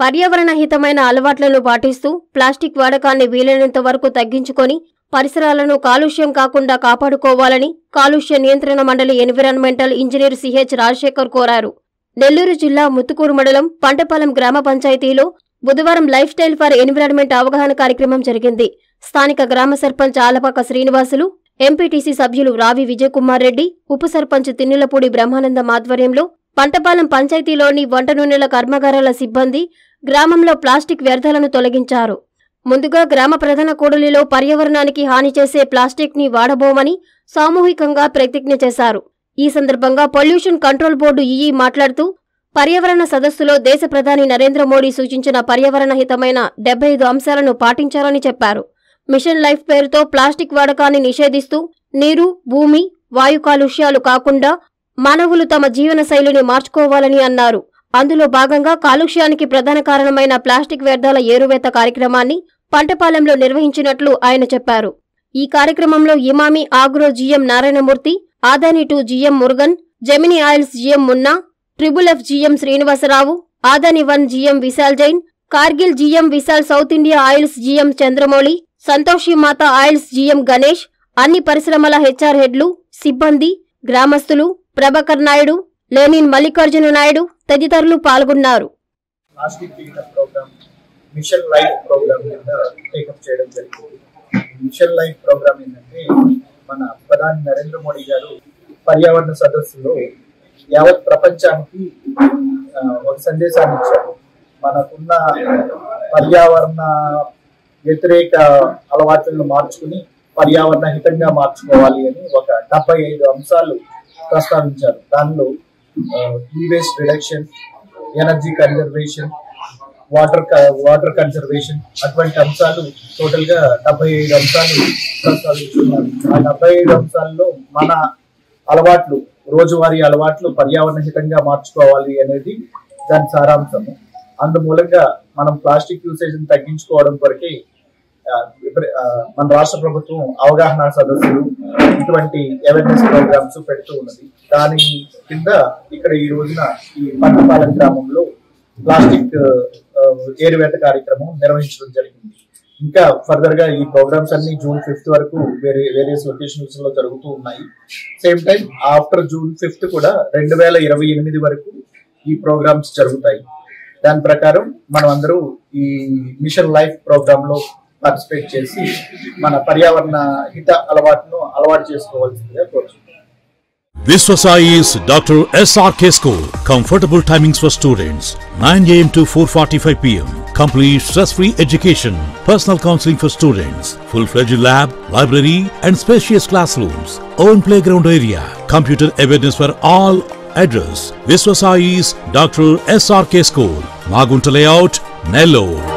పర్యావరణ హితమైన అలవాట్లను పాటిస్తూ ప్లాస్టిక్ వాడకాన్ని వీలైనంత వరకు తగ్గించుకొని పరిసరాలను కాలుష్యం కాకుండా కాపాడుకోవాలని కాలుష్య నియంత్రణ మండలి ఎన్విరాన్మెంటల్ ఇంజనీర్ సిహెచ్ రాజశేఖర్ కోరారు. నెల్లూరు జిల్లా ముత్తుకూరు మండలం పంటపాలెం గ్రామ పంచాయతీలో బుధవారం లైఫ్ స్టైల్ ఫర్ ఎన్విరాన్మెంట్ అవగాహన కార్యక్రమం జరిగింది. స్థానిక గ్రామ సర్పంచ్ ఆలపాక శ్రీనివాసులు ఎంపీటీసీ సభ్యులు రావి విజయకుమార్ రెడ్డి ఉప సర్పంచ్ తిన్నులపూడి బ్రహ్మానందం ఆధ్వర్యంలో పంటపాలెం పంచాయతీలోని వంట నూనెల కర్మాగారాల సిబ్బంది గ్రామంలో ప్లాస్టిక్ వ్యర్థాలను తొలగించారు. ముందుగా గ్రామ ప్రధాన కూడలిలో పర్యావరణానికి హాని చేసే ప్లాస్టిక్ని వాడబోమని సామూహికంగా ప్రతిజ్ఞ చేశారు. ఈ సందర్భంగా పొల్యూషన్ కంట్రోల్ బోర్డు ఈఈ మాట్లాడుతూ పర్యావరణ సదస్సులో దేశ ప్రధాని నరేంద్ర మోడీ సూచించిన పర్యావరణ హితమైన డెబ్బై ఐదు అంశాలను పాటించాలని చెప్పారు. మిషన్ లైఫ్ పేరుతో ప్లాస్టిక్ వాడకాన్ని నిషేధిస్తూ నీరు భూమి వాయు కాలుష్యాలు కాకుండా మానవులు తమ జీవన శైలిని మార్చుకోవాలని అన్నారు. అందులో భాగంగా కాలుష్యానికి ప్రధాన కారణమైన ప్లాస్టిక్ వ్యర్థాల ఏరువేత కార్యక్రమాన్ని పంటపాలెంలో నిర్వహించినట్లు ఆయన చెప్పారు. ఈ కార్యక్రమంలో Emami agro GM Narayanamurthy Adani two GM Murugan Gemini oils GM Munna triple F GM Srinivasarao Adani one GM Vishal Jain Cargill GM Vishal south India oils GM Chandramouli Santoshi Mata oils GM Ganesh అన్ని పరిశ్రమల HR హెడ్లు సిబ్బంది గ్రామస్తులు Prabhakar Naidu Lenin Mallikarjuna Naidu తదితరులు పాల్గొన్నారు. Mission life programme కింద take up చేయడం జరిగింది. మిషన్ లైఫ్ ప్రోగ్రామ్ ఏంటంటే మన ప్రధాని నరేంద్ర మోడీ గారు పర్యావరణ సదస్సులో యావత్ ప్రపంచానికి ఒక సందేశాన్ని ఇచ్చారు. మనకున్న పర్యావరణ వ్యతిరేక అలవాట్లను మార్చుకుని పర్యావరణ హితంగా మార్చుకోవాలి అని ఒక డెబ్బై ఐదు అంశాలు ప్రస్తావించారు. దానిలో ఈ waste reduction energy conservation water water conservation అటువంటి అంశాలు టోటల్గా డెబ్బై ఐదు అంశాలు ప్రస్తావిస్తున్నారు. ఆ డెబ్బై ఐదు అంశాల్లో మన అలవాట్లు రోజువారీ అలవాట్లు పర్యావరణ హితంగా మార్చుకోవాలి అనేది దాని సారాంశము. అందుమూలంగా మనం ప్లాస్టిక్ యూసేజ్ తగ్గించుకోవడం కొరకే మన రాష్ట్ర ప్రభుత్వం అవగాహన సదస్సులు ఇటువంటి అవేర్నెస్ ప్రోగ్రామ్స్ పెడుతూ ఉన్నది. దాని కింద ఇక్కడ ఈ రోజున ఈ పంటపాలెం గ్రామంలో ప్లాస్టిక్ ఏరువేత కార్యక్రమం నిర్వహించడం జరిగింది. ఇంకా ఫర్దర్గా ఈ ప్రోగ్రామ్స్ అన్ని జూన్ ఫిఫ్త్ వరకు వేరే వేరియస్ లొకేషన్స్లో జరుగుతూ ఉన్నాయి. Same time after June fifth కూడా రెండు వేల ఇరవై ఎనిమిది వరకు ఈ ప్రోగ్రామ్స్ జరుగుతాయి. దాని ప్రకారం మనం అందరూ ఈ మిషన్ లైఫ్ ప్రోగ్రామ్లో పార్టిసిపేట్ చేసి మన పర్యావరణ హిత అలవాటును అలవాటు చేసుకోవాల్సిందిగా కోరుతున్నాం Viswasai is Dr. SRK School. Comfortable timings for students 9 am to 4:45 pm. Complete stress-free education. Personal counseling for students. Full-fledged lab, library, and spacious classrooms. Own playground area. Computer awareness for all. Address: Viswasai's Dr. SRK School. Magunta Layout, Nellore.